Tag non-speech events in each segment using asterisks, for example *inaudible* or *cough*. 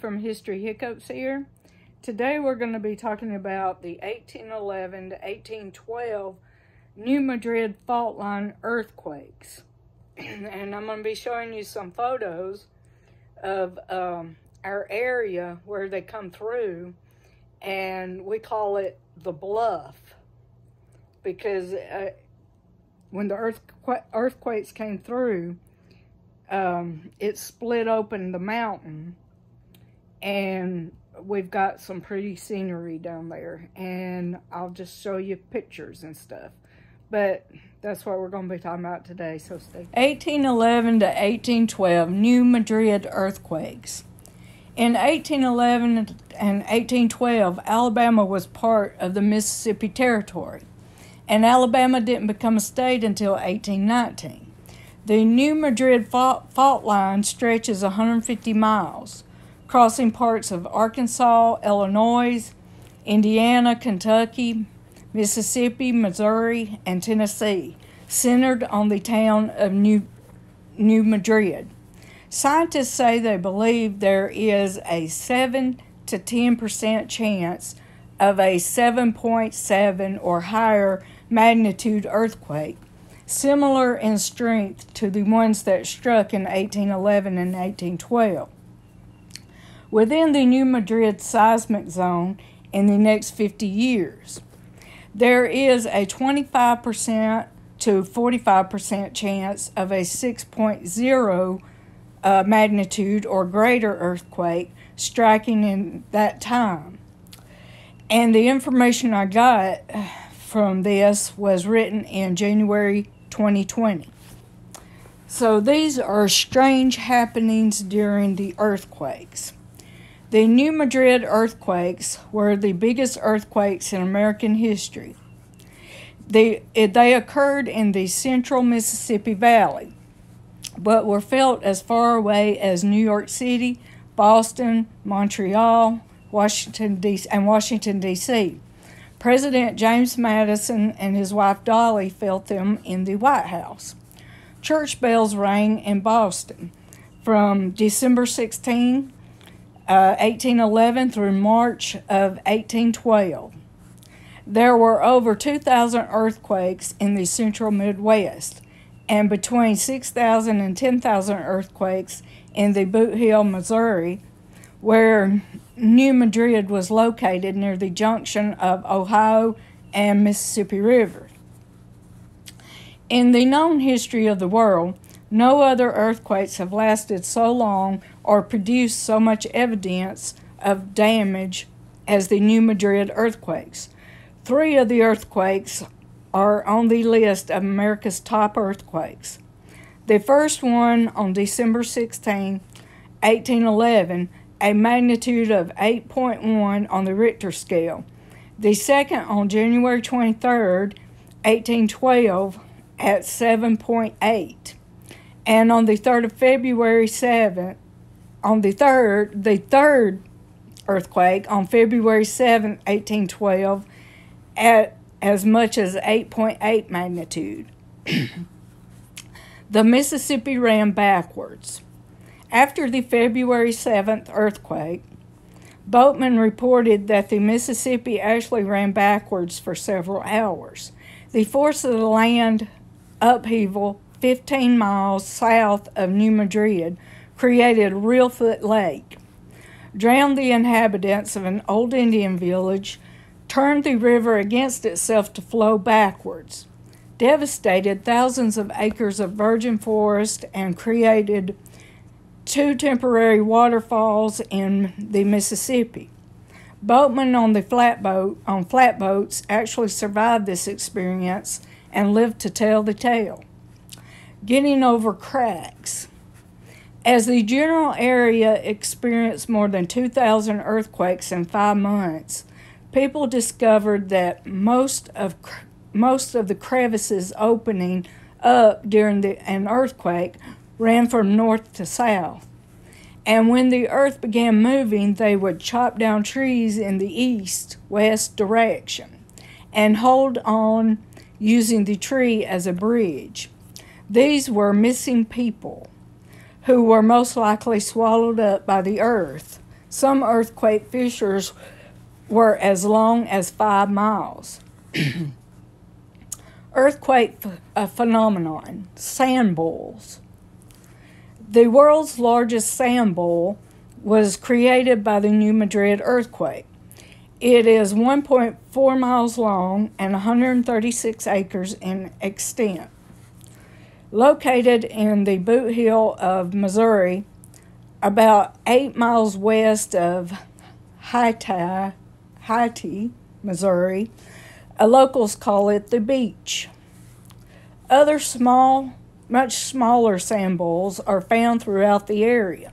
From History Hiccups here. Today we're going to be talking about the 1811 to 1812 New Madrid fault line earthquakes. *clears throat* and I'm going to be showing you some photos of um, our area where they come through and we call it the bluff because uh, when the earthqu earthquakes came through um, it split open the mountain and we've got some pretty scenery down there and I'll just show you pictures and stuff. But that's what we're going to be talking about today so stay 1811 to 1812 New Madrid earthquakes. In 1811 and 1812 Alabama was part of the Mississippi Territory and Alabama didn't become a state until 1819 the New Madrid fault, fault line stretches 150 miles, crossing parts of Arkansas, Illinois, Indiana, Kentucky, Mississippi, Missouri, and Tennessee, centered on the town of New, New Madrid. Scientists say they believe there is a 7 to 10% chance of a 7.7 or higher magnitude earthquake similar in strength to the ones that struck in 1811 and 1812. Within the New Madrid seismic zone in the next 50 years, there is a 25% to 45% chance of a 6.0 uh, magnitude or greater earthquake striking in that time. And the information I got from this was written in January 2020. So these are strange happenings during the earthquakes. The New Madrid earthquakes were the biggest earthquakes in American history. They, they occurred in the central Mississippi Valley, but were felt as far away as New York City, Boston, Montreal, Washington, D.C., and Washington, D.C. President James Madison and his wife Dolley felt them in the White House. Church bells rang in Boston from December 16, uh, 1811 through March of 1812. There were over 2,000 earthquakes in the central Midwest and between 6,000 and 10,000 earthquakes in the Bootheel, Missouri, where New Madrid was located near the junction of Ohio and Mississippi River. In the known history of the world, no other earthquakes have lasted so long or produced so much evidence of damage as the New Madrid earthquakes. Three of the earthquakes are on the list of America's top earthquakes. The first one on December 16, 1811, a magnitude of 8.1 on the Richter scale. The second on January 23rd, 1812, at 7.8. And on the 3rd of February 7th, on the 3rd, the third earthquake on February 7, 1812, at as much as 8.8 magnitude. *clears throat* the Mississippi ran backwards. After the February 7th earthquake, boatmen reported that the Mississippi actually ran backwards for several hours. The force of the land upheaval 15 miles south of New Madrid created Reelfoot Lake, drowned the inhabitants of an old Indian village, turned the river against itself to flow backwards, devastated thousands of acres of virgin forest, and created two temporary waterfalls in the Mississippi. Boatmen on the flatboat on flatboats actually survived this experience and lived to tell the tale. Getting over cracks. As the general area experienced more than 2,000 earthquakes in five months, people discovered that most of most of the crevices opening up during the, an earthquake ran from north to south. And when the earth began moving, they would chop down trees in the east west direction and hold on using the tree as a bridge. These were missing people who were most likely swallowed up by the earth Some earthquake fissures were as long as five miles. *clears throat* earthquake ph- phenomenon sand bowls. The world's largest sand bowl was created by the New Madrid earthquake. It is 1.4 miles long and 136 acres in extent. Located in the Bootheel of Missouri, about eight miles west of Hayti, Missouri, locals call it the beach. Other small, much smaller sand bowls are found throughout the area.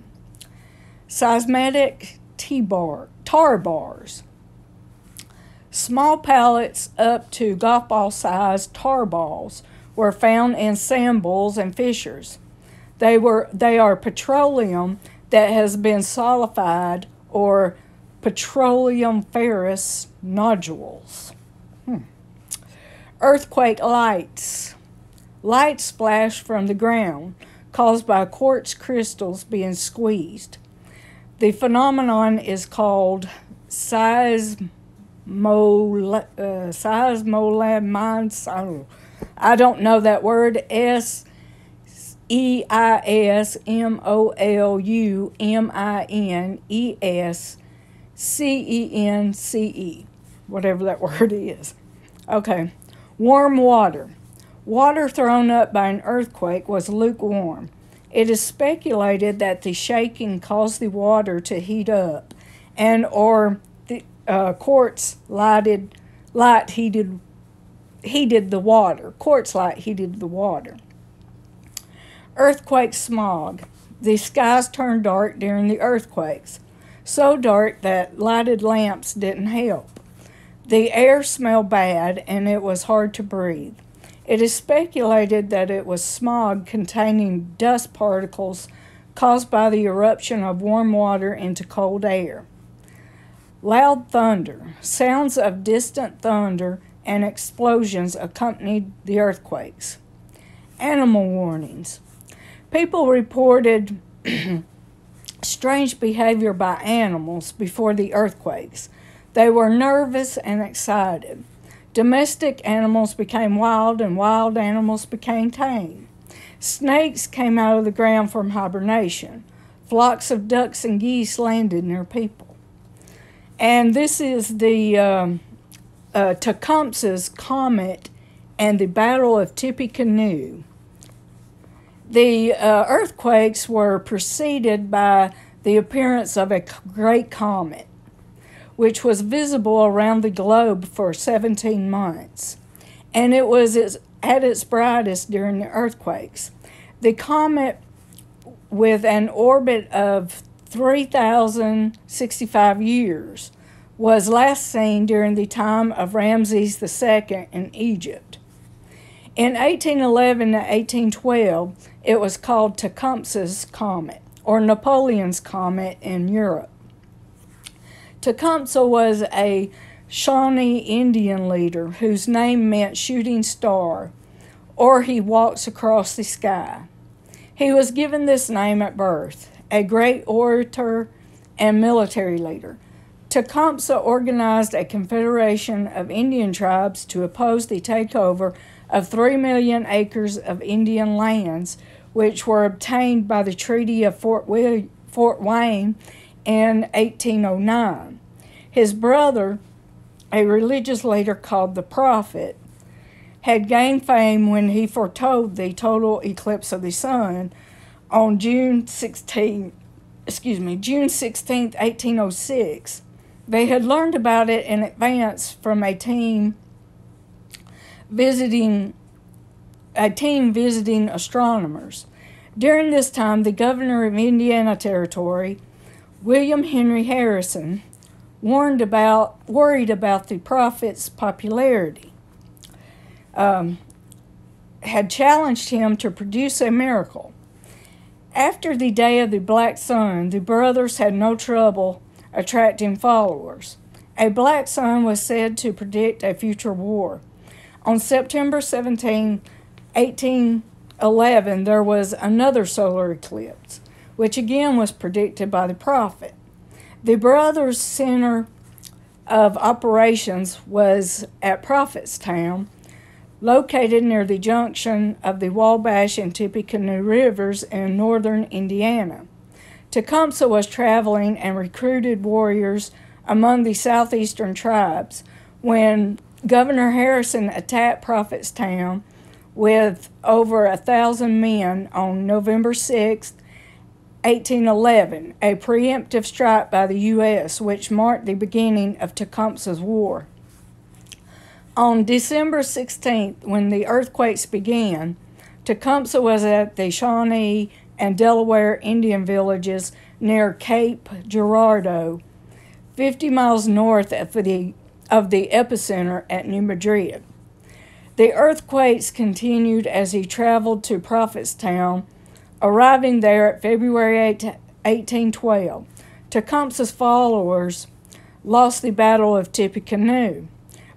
Seismic T-bar, tar bars. Small pellets up to golf ball sized tar balls were found in sand bowls and fissures. They were they are petroleum that has been solidified or petroleum ferrous nodules. Hmm. Earthquake lights. Light splash from the ground caused by quartz crystals being squeezed. The phenomenon is called seismol, uh, seismolamine. I don't know that word. S E I S M O L U M I N E S C E N C E, whatever that *laughs* word is. Okay, warm water. Water thrown up by an earthquake was lukewarm. It is speculated that the shaking caused the water to heat up, and or the uh, quartz lighted light heated heated the water. Quartz light heated the water. Earthquake smog. The skies turned dark during the earthquakes, so dark that lighted lamps didn't help. The air smelled bad and it was hard to breathe. It is speculated that it was smog containing dust particles caused by the eruption of warm water into cold air. Loud thunder, sounds of distant thunder and explosions accompanied the earthquakes. Animal warnings. People reported *clears throat* strange behavior by animals before the earthquakes. They were nervous and excited. Domestic animals became wild, and wild animals became tame. Snakes came out of the ground from hibernation. Flocks of ducks and geese landed near people. And this is the um, uh, Tecumseh's Comet and the Battle of Tippecanoe. The uh, earthquakes were preceded by the appearance of a great comet which was visible around the globe for 17 months. And it was at its brightest during the earthquakes. The comet, with an orbit of 3,065 years, was last seen during the time of Ramses II in Egypt. In 1811 to 1812, it was called Tecumseh's Comet, or Napoleon's Comet in Europe. Tecumseh was a Shawnee Indian leader whose name meant shooting star, or he walks across the sky. He was given this name at birth, a great orator and military leader. Tecumseh organized a confederation of Indian tribes to oppose the takeover of 3 million acres of Indian lands, which were obtained by the Treaty of Fort, Fort Wayne in 1809. His brother, a religious leader called the Prophet, had gained fame when he foretold the total eclipse of the sun on June 16, excuse me, June 16, 1806. They had learned about it in advance from a team visiting a team visiting astronomers. During this time, the governor of Indiana Territory, William Henry Harrison, warned about, worried about the prophet's popularity, um, had challenged him to produce a miracle. After the day of the black sun, the brothers had no trouble attracting followers. A black sun was said to predict a future war. On September 17, 1811, there was another solar eclipse, which again was predicted by the prophet. The brothers' center of operations was at Prophetstown, located near the junction of the Wabash and Tippecanoe rivers in northern Indiana. Tecumseh was traveling and recruited warriors among the southeastern tribes when Governor Harrison attacked Prophetstown with over a thousand men on November 6, 1811, a preemptive strike by the U.S., which marked the beginning of Tecumseh's War. On December 16th, when the earthquakes began, Tecumseh was at the Shawnee and Delaware Indian villages near Cape Girardeau, 50 miles north of the, of the epicenter at New Madrid. The earthquakes continued as he traveled to Prophetstown Arriving there at February 8, 1812, Tecumseh's followers lost the Battle of Tippecanoe,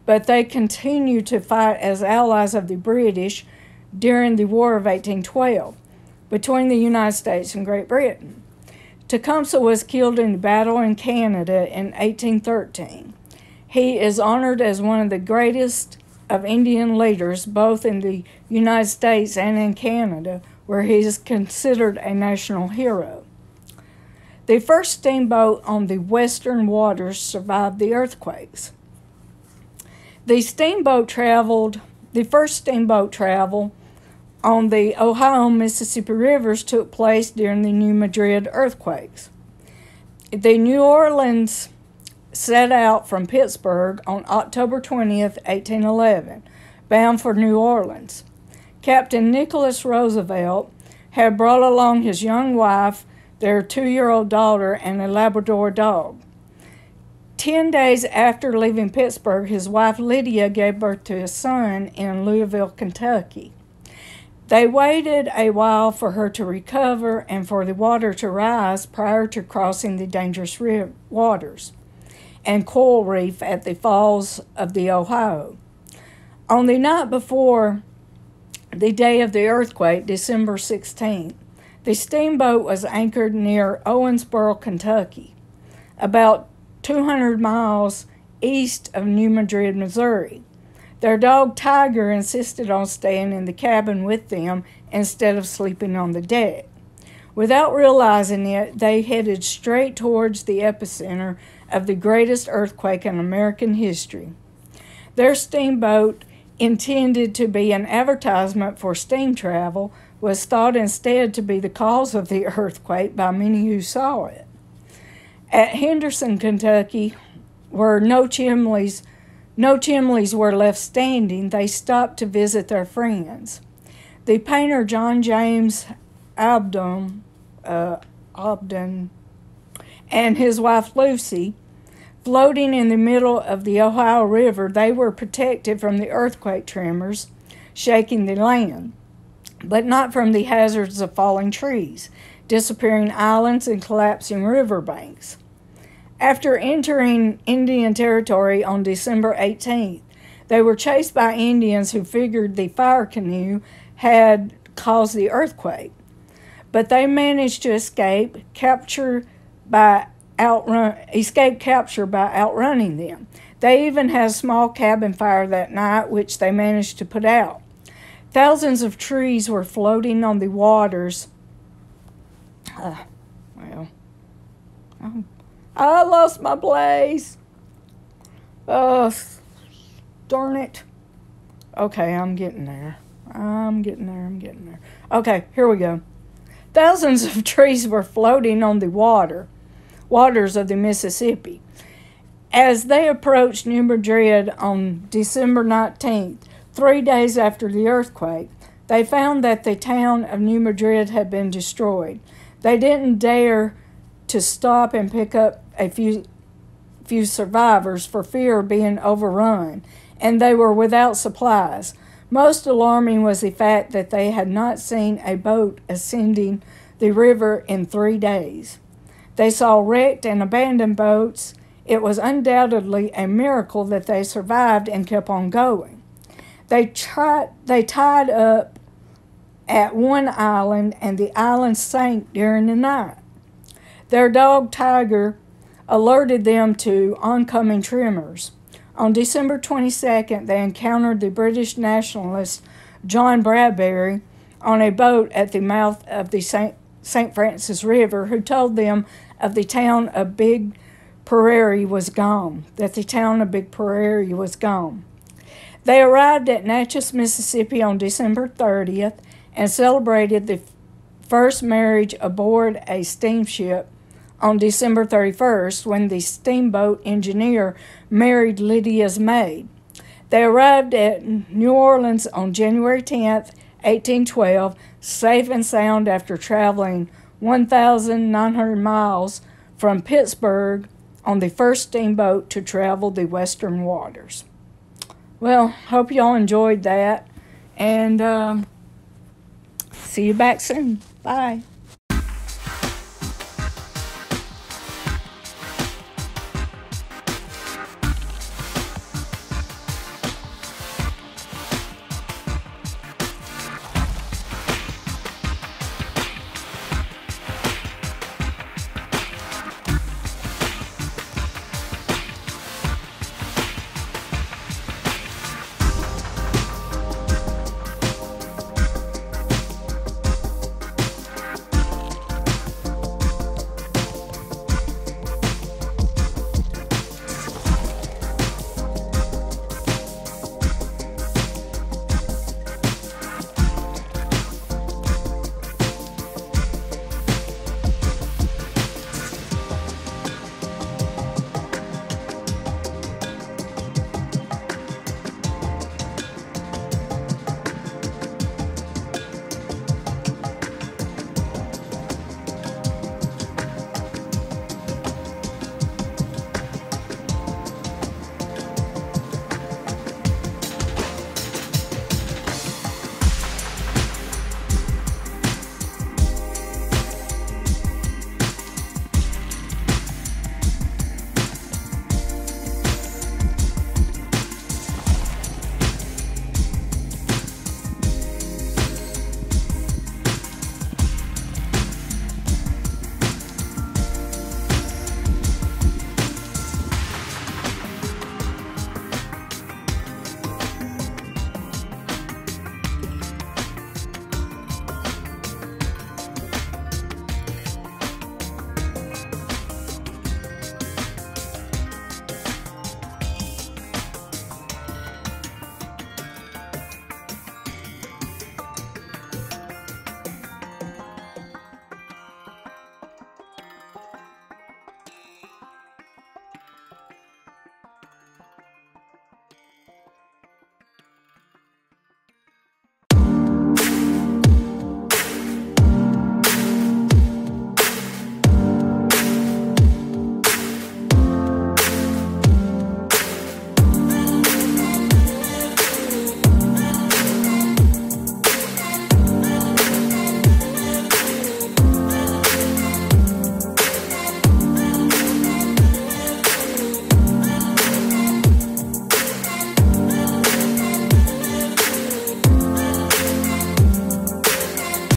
but they continued to fight as allies of the British during the War of 1812 between the United States and Great Britain. Tecumseh was killed in battle in Canada in 1813. He is honored as one of the greatest of Indian leaders, both in the United States and in Canada, where he is considered a national hero. The first steamboat on the western waters survived the earthquakes. The steamboat traveled, the first steamboat travel on the Ohio Mississippi rivers took place during the New Madrid earthquakes. The New Orleans set out from Pittsburgh on October 20th, 1811, bound for New Orleans. Captain Nicholas Roosevelt had brought along his young wife, their two year old daughter, and a Labrador dog. Ten days after leaving Pittsburgh, his wife Lydia gave birth to a son in Louisville, Kentucky. They waited a while for her to recover and for the water to rise prior to crossing the dangerous waters and coral reef at the falls of the Ohio. On the night before the day of the earthquake, December 16th, the steamboat was anchored near Owensboro, Kentucky, about 200 miles east of New Madrid, Missouri. Their dog Tiger insisted on staying in the cabin with them instead of sleeping on the deck. Without realizing it, they headed straight towards the epicenter of the greatest earthquake in American history. Their steamboat intended to be an advertisement for steam travel, was thought instead to be the cause of the earthquake by many who saw it. At Henderson, Kentucky, where no chimneys, no chimneys were left standing, they stopped to visit their friends. The painter John James Abdon, uh, Abdon and his wife Lucy Floating in the middle of the Ohio River, they were protected from the earthquake tremors shaking the land, but not from the hazards of falling trees, disappearing islands, and collapsing riverbanks. After entering Indian Territory on December 18th, they were chased by Indians who figured the fire canoe had caused the earthquake. But they managed to escape, captured by outrun escape capture by outrunning them. They even had a small cabin fire that night, which they managed to put out. Thousands of trees were floating on the waters. Uh, well, um, I lost my place. Oh, darn it. Okay, I'm getting there. I'm getting there. I'm getting there. Okay, here we go. Thousands of *laughs* trees were floating on the water waters of the Mississippi. As they approached New Madrid on December 19th, three days after the earthquake, they found that the town of New Madrid had been destroyed. They didn't dare to stop and pick up a few few survivors for fear of being overrun, and they were without supplies. Most alarming was the fact that they had not seen a boat ascending the river in three days. They saw wrecked and abandoned boats. It was undoubtedly a miracle that they survived and kept on going. They tried they tied up at one island and the island sank during the night. Their dog Tiger alerted them to oncoming tremors. On December 22nd, they encountered the British nationalist John Bradbury on a boat at the mouth of the St. Francis River, who told them of the town of Big Prairie was gone, that the town of Big Prairie was gone. They arrived at Natchez, Mississippi on December 30th and celebrated the first marriage aboard a steamship on December 31st when the steamboat engineer married Lydia's maid. They arrived at New Orleans on January 10th, 1812, safe and sound after traveling 1,900 miles from Pittsburgh on the first steamboat to travel the western waters. Well, hope y'all enjoyed that, and um, see you back soon. Bye.